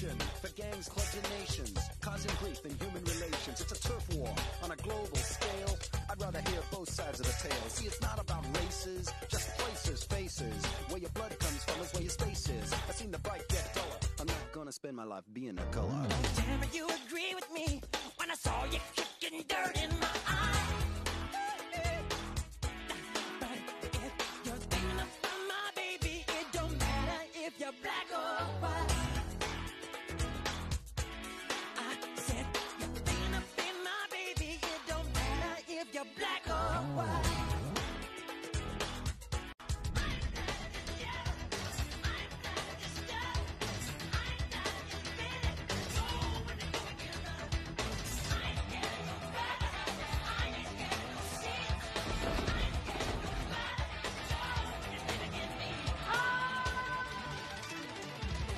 nation for gangs, clubs, and nations, causing grief in human relations. It's a turf war on a global scale. I'd rather hear both sides of the tale. See, it's not about races, just places, faces. Where your blood comes from is where your space is. I've seen the bright get duller. I'm not gonna spend my life being a color. Oh, damn it, you agree with me when I saw you kicking dirt in you're black or white.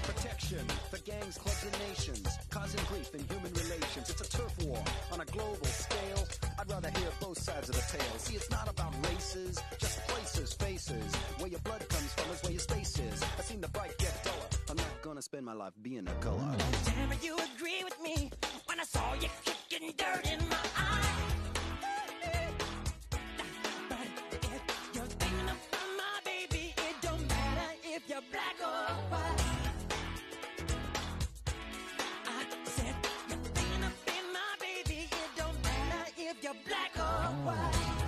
Protection for gangs, clubs, and nations, causing grief in human relations. It's a turf war on a global scale. I'd rather hear both sides of the tale. See, it's not about races, just places, faces. Where your blood comes from is where your space is. I've seen the bright get duller. I'm not gonna spend my life being a color. Damn it, you agree with me when I saw you kicking dirt in my black or white.